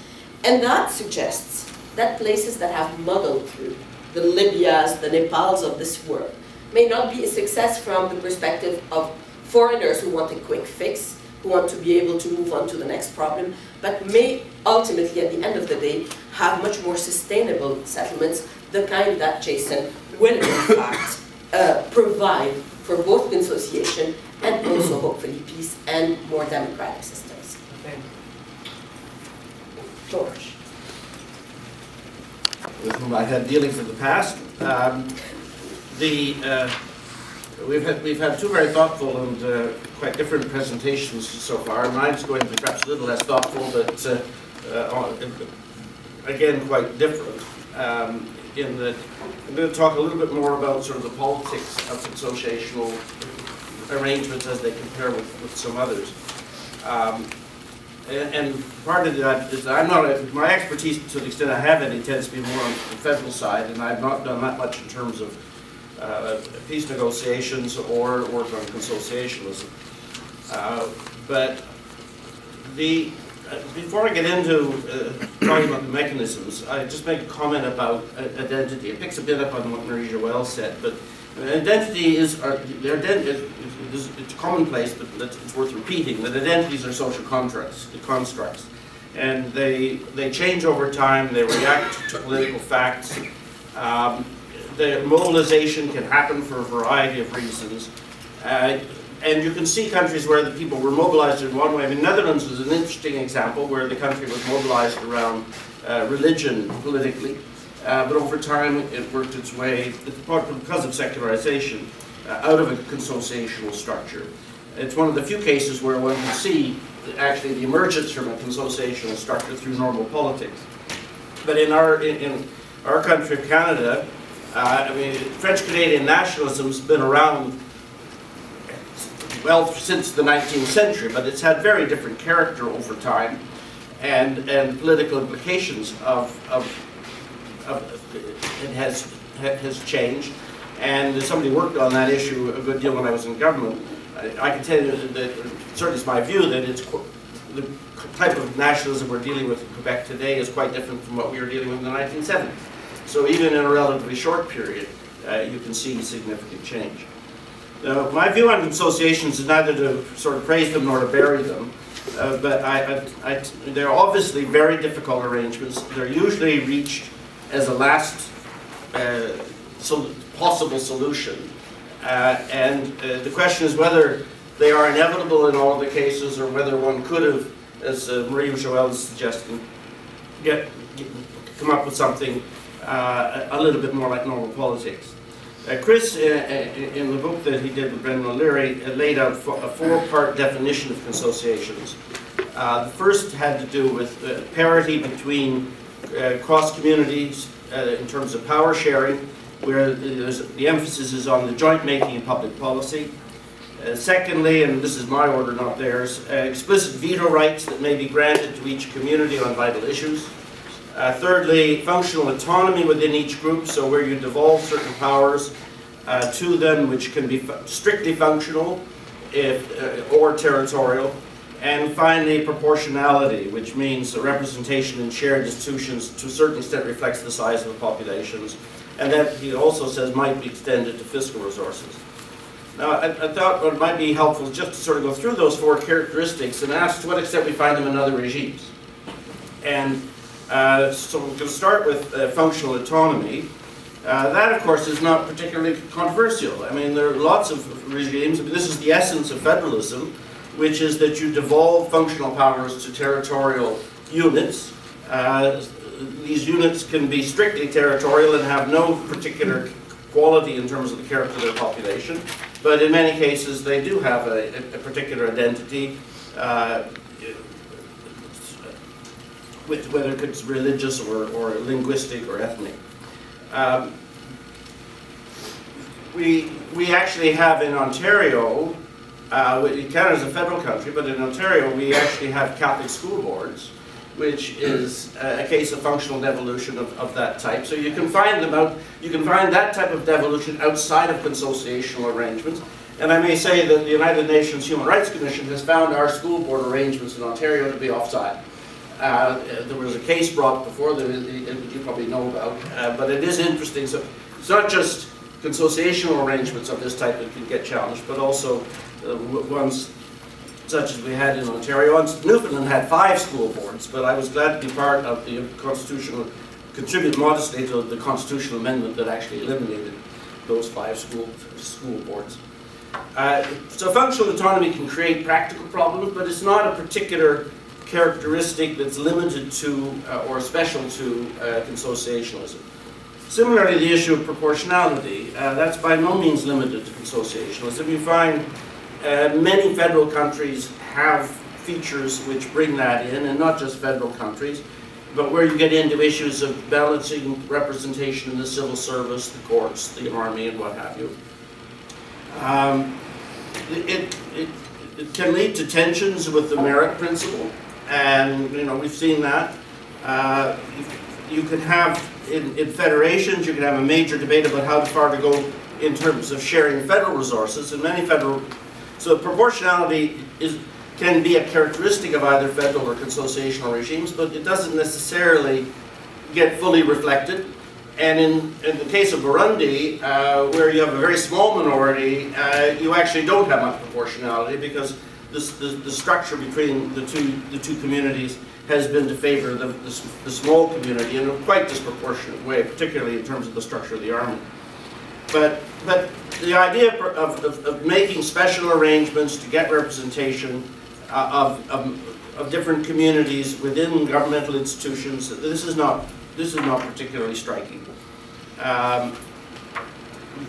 And that suggests that places that have muddled through, the Libyas, the Nepals of this world, may not be a success from the perspective of foreigners who want a quick fix, who want to be able to move on to the next problem, but may ultimately, at the end of the day, have much more sustainable settlements, the kind that Jason will, in fact, uh, provide for both consociation and also, hopefully, peace and more democratic systems. Okay. George. With whom I had dealings in the past. Um, the uh, we've had we've had two very thoughtful and uh, quite different presentations so far. Mine's going to be perhaps a little less thoughtful, but uh, uh again quite different. Um, in that I'm going to talk a little bit more about sort of the politics of consociational arrangements as they compare with, with some others. Um, and, part of that is I'm not, a, my expertise to the extent I have any tends to be more on the federal side, and I've not done that much in terms of uh, peace negotiations or work on consociationism. Uh, but the, uh, before I get into uh, talking about the mechanisms, I just make a comment about identity. It picks a bit up on what Marie Joelle said, but identity is, are, identity, it's commonplace, but it's worth repeating, that identities are social contracts, constructs. And they, they change over time, they react to political facts. Um, the mobilization can happen for a variety of reasons. Uh, and you can see countries where the people were mobilized in one way. I mean, Netherlands was an interesting example where the country was mobilized around uh, religion politically, uh, but over time it worked its way, because of secularization, out of a consociational structure. It's one of the few cases where one can see actually the emergence from a consociational structure through normal politics. But in our, in, in our country of Canada, uh, I mean, French-Canadian nationalism's been around well, since the 19th century, but it's had very different character over time and, and political implications of, of, of it has, has changed. And somebody worked on that issue a good deal when I was in government. I, I can tell you that, certainly it's my view that it's the type of nationalism we're dealing with in Quebec today is quite different from what we were dealing with in the 1970s. So even in a relatively short period, uh, you can see significant change. Uh, my view on consociations is neither to sort of praise them nor to bury them, uh, but I, I, I, they're obviously very difficult arrangements. They're usually reached as a last uh, so possible solution. Uh, and uh, the question is whether they are inevitable in all the cases or whether one could have, as uh, Marie Joelle is suggesting, get, get, come up with something a little bit more like normal politics. Uh, Chris, uh, uh, in the book that he did with Brendan O'Leary, uh, laid out a four-part definition of consociations. Uh, the first had to do with uh, parity between cross communities in terms of power sharing, where the emphasis is on the joint making of public policy. secondly, and this is my order, not theirs, explicit veto rights that may be granted to each community on vital issues. Uh, thirdly, functional autonomy within each group, so where you devolve certain powers uh, to them which can be strictly functional if, uh, or territorial. And finally, proportionality, which means representation in shared institutions to a certain extent reflects the size of the populations. And that, he also says, might be extended to fiscal resources. Now, I, I thought what might be helpful just to sort of go through those four characteristics and ask to what extent we find them in other regimes. And uh, so we're going to start with uh, functional autonomy. Uh, that, of course, is not particularly controversial. I mean, there are lots of regimes. I mean, this is the essence of federalism, which is that you devolve functional powers to territorial units. Uh, these units can be strictly territorial and have no particular quality in terms of the character of their population, but in many cases they do have a, a particular identity. Uh, with whether it's religious or, or linguistic or ethnic. Um, we, we actually have in Ontario, uh, Canada is a federal country, but in Ontario we actually have Catholic school boards, which is a case of functional devolution of, of that type. So you can find them out, you can find that type of devolution outside of consociational arrangements. And I may say that the United Nations Human Rights Commission has found our school board arrangements in Ontario to be offside. Uh, there was a case brought before that you probably know about, uh, but it is interesting. So it's not just consociational arrangements of this type that can get challenged, but also uh, ones such as we had in Ontario. And Newfoundland had five school boards, but I was glad to be part of the constitutional, contribute modestly to the constitutional amendment that actually eliminated those five school, school boards. Uh, so functional autonomy can create practical problems, but it's not a particular characteristic that's limited to uh, or special to uh, consociationalism. Similarly, the issue of proportionality, uh, that's by no means limited to consociationalism. You find uh, many federal countries have features which bring that in, and not just federal countries, but where you get into issues of balancing representation in the civil service, the courts, the army, and what have you. Um, it, it, it can lead to tensions with the merit principle and you know we've seen that. Uh, you can have in, in, federations, you can have a major debate about how far to go in terms of sharing federal resources. And many federal, so proportionality is can be a characteristic of either federal or consociational regimes, but it doesn't necessarily get fully reflected. And in, in the case of Burundi, uh, where you have a very small minority, uh, you actually don't have much proportionality because the, the, structure between the two, the two communities has been to favor the, the, the, small community in a quite disproportionate way, particularly in terms of the structure of the army. But, but the idea of, of, of making special arrangements to get representation uh, of, of, of different communities within governmental institutions, this is not, this is not particularly striking. Um,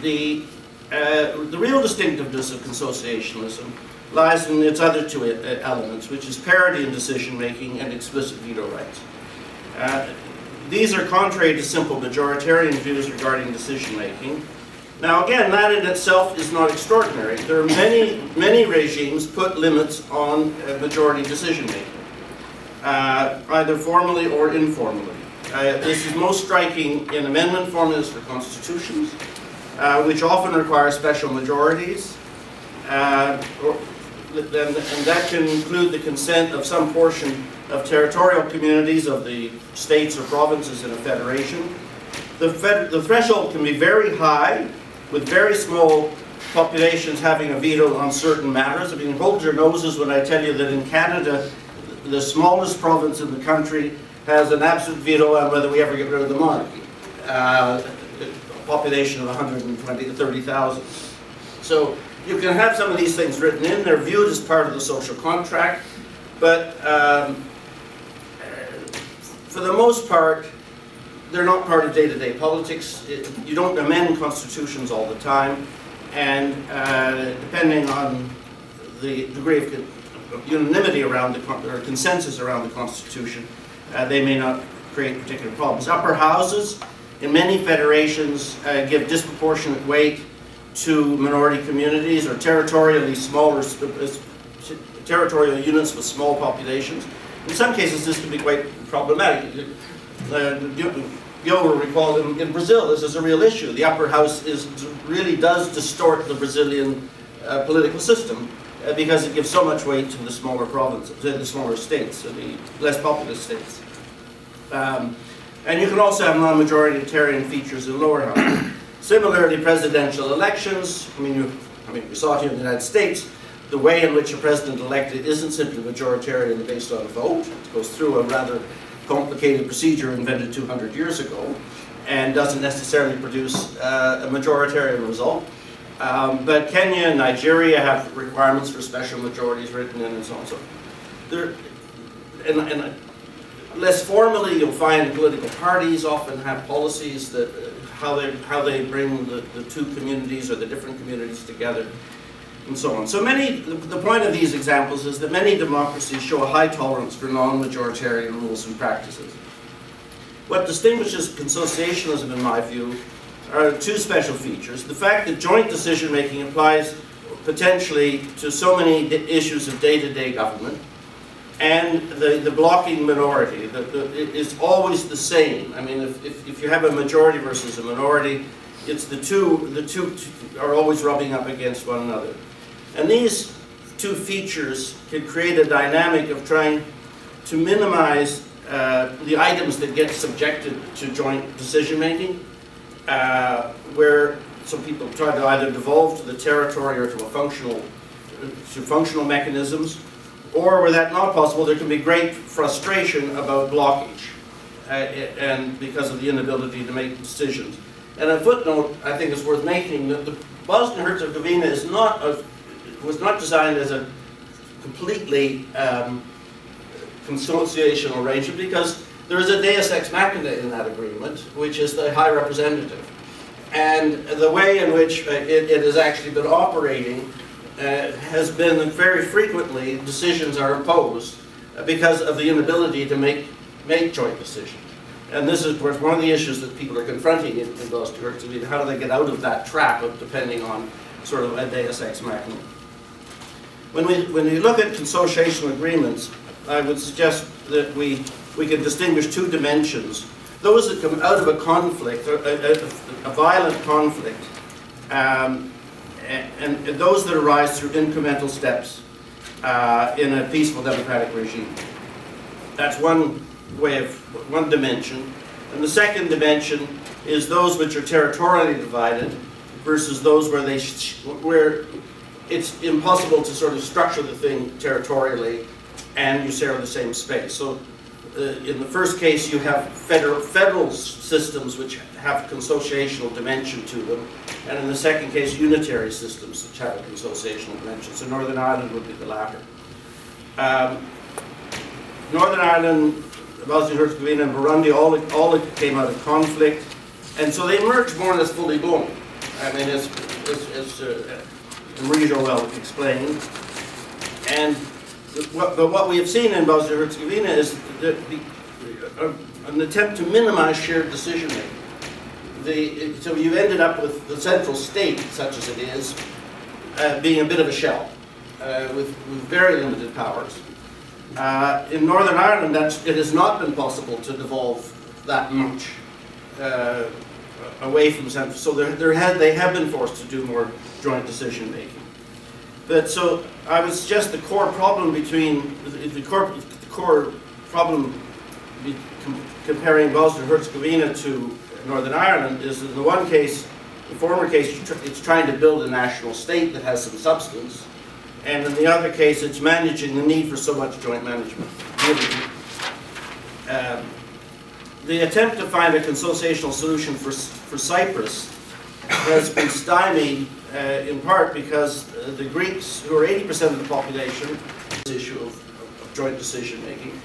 the, uh, the real distinctiveness of consociationalism lies in its other two uh, elements, which is parity in decision-making and explicit veto rights. Uh, these are contrary to simple majoritarian views regarding decision-making. Now again, that in itself is not extraordinary. There are many, many regimes put limits on uh, majority decision-making, uh, either formally or informally. Uh, this is most striking in amendment formulas for constitutions, uh, which often require special majorities, uh, or, and, and that can include the consent of some portion of territorial communities of the states or provinces in a federation. The, the threshold can be very high, with very small populations having a veto on certain matters. I mean, hold your noses when I tell you that in Canada, the smallest province in the country has an absolute veto on whether we ever get rid of the monarchy. Uh, a population of 120 to 30,000. So you can have some of these things written in. They're viewed as part of the social contract, but um, for the most part, they're not part of day-to-day -day politics. It, you don't amend constitutions all the time, and uh, depending on the degree of unanimity around the or consensus around the Constitution, uh, they may not create particular problems. Upper houses in many federations uh, give disproportionate weight to minority communities or territorially smaller uh, territorial units with small populations. In some cases, this can be quite problematic. Uh, Gil will recall in, in, Brazil, this is a real issue. The upper house is really does distort the Brazilian uh, political system uh, because it gives so much weight to the smaller provinces, to the smaller states, the less populous states. Um, and you can also have non-majoritarian features in lower house. Similarly, presidential elections, I mean, you, I mean, we saw it here in the United States, the way in which a president elected isn't simply majoritarian based on a vote. It goes through a rather complicated procedure invented 200 years ago and doesn't necessarily produce uh, a majoritarian result. Um, but Kenya and Nigeria have requirements for special majorities written in and so on. So there, and, and less formally, you'll find political parties often have policies that uh, how they how they bring the, the two communities or the different communities together and so on. So many, the point of these examples is that many democracies show a high tolerance for non-majoritarian rules and practices. What distinguishes consociationalism, in my view, are two special features. The fact that joint decision-making applies potentially to so many issues of day-to-day -day government, and the, the blocking minority. The, the, it's always the same. I mean, if, if, if you have a majority versus a minority, it's the two, the two are always rubbing up against one another. And these two features can create a dynamic of trying to minimize uh, the items that get subjected to joint decision making, uh, where some people try to either devolve to the territory or to a functional, to functional mechanisms, or where that's not possible, there can be great frustration about blockage, uh, and because of the inability to make decisions. And a footnote I think is worth making that the Bosnia-Herzegovina is not a was not designed as a completely um, arrangement because there is a deus ex machina in that agreement, which is the High Representative. And the way in which uh, it, it has actually been operating uh, has been that very frequently decisions are imposed because of the inability to make, make joint decisions. And this is one of the issues that people are confronting in, in Bosnia-Herzegovina. How do they get out of that trap of depending on sort of a deus ex machina? When we, when we look at consociational agreements, I would suggest that we, we can distinguish two dimensions. Those that come out of a conflict, a, a, a violent conflict, um, and, and, those that arise through incremental steps uh, in a peaceful democratic regime. That's one way of, one dimension. And the second dimension is those which are territorially divided versus those where they where it's impossible to sort of structure the thing territorially and you share the same space. So uh, in the first case, you have federal, federal systems which have consociational dimension to them, and in the second case, unitary systems which have a consociational dimension. So Northern Ireland would be the latter. Um, Northern Ireland, Bosnia-Herzegovina, and Burundi all, all came out of conflict, and so they emerged more or less fully blown. I mean, as uh, Marie Joelle explained, and the- what, but what we have seen in Bosnia-Herzegovina is the, the, uh, an attempt to minimize shared decision-making. So you ended up with the central state, such as it is, uh, being a bit of a shell, uh, with, with very limited powers. Uh, in Northern Ireland, that's, it has not been possible to devolve that much uh, away from central. So there, there had, they have been forced to do more joint decision making. But so I would suggest the core problem between the, core, the core problem com, comparing Bosnia Herzegovina to Northern Ireland is in the one case, the former case, it's trying to build a national state that has some substance, and in the other case, it's managing the need for so much joint management. Um, the attempt to find a consociational solution for, for Cyprus has been stymied uh, in part because uh, the Greeks, who are 80% of the population, this issue of, of joint decision making.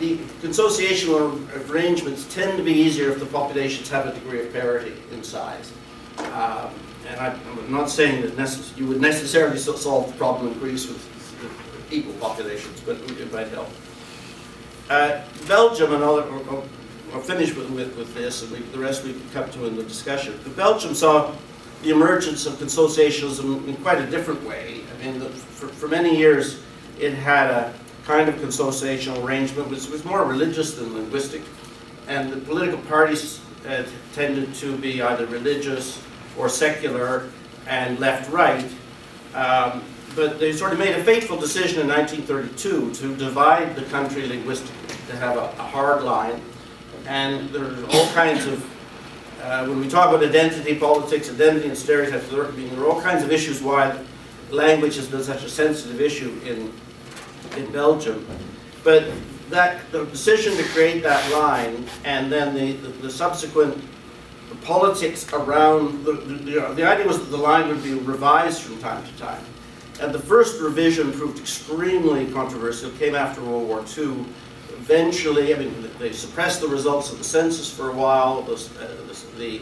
The consociational arrangements tend to be easier if the populations have a degree of parity in size. Um, and I, I'm not saying that you would necessarily so- solve the problem in Greece with with equal populations, but it might help. Uh, Belgium, and I'll, I'll, I'll finish with, with, with this, and we, the rest we can come to in the discussion. But Belgium saw the emergence of consociationalism in quite a different way. I mean, the, for, for many years, it had a kind of consociational arrangement which was more religious than linguistic. And the political parties uh, tended to be either religious or secular and left-right. Um, but they sort of made a fateful decision in 1932 to divide the country linguistically, to have a, a hard line. And there's all kinds of, uh, when we talk about identity politics, identity and stereotypes, there, I mean, there are all kinds of issues why language has been such a sensitive issue in, in Belgium. But that, the decision to create that line and then the, the, the subsequent politics around, the, the, the idea was that the line would be revised from time to time. And the first revision proved extremely controversial, It came after World War II. Eventually, I mean, they suppressed the results of the census for a while. Uh, the,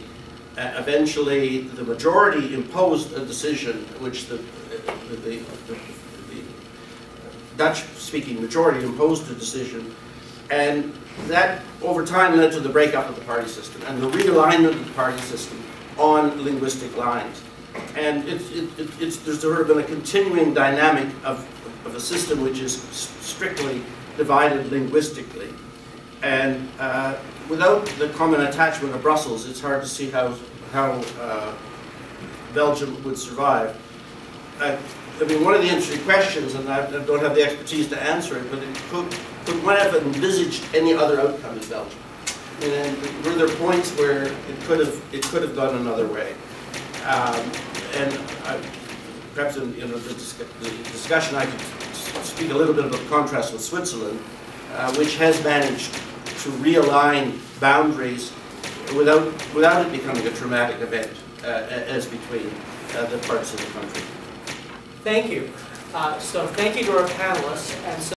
uh, eventually, the majority imposed a decision which the, the, the, the, Dutch-speaking majority imposed a decision, and that over time led to the breakup of the party system and the realignment of the party system on linguistic lines. And it's, it, it, it's, there's sort of been a continuing dynamic of, of a system which is strictly divided linguistically. And uh, without the common attachment of Brussels, it's hard to see how, how uh, Belgium would survive. Uh, I mean, one of the interesting questions, and I I don't have the expertise to answer it, but it could, could one have envisaged any other outcome in Belgium? And were there points where it could have, it could have gone another way? Um, And I- perhaps in, you know, the the discussion, I could speak a little bit about contrast with Switzerland, uh, which has managed to realign boundaries without, without it becoming a traumatic event uh, as between uh, the parts of the country. Thank you. Uh, So thank you to our panelists, and so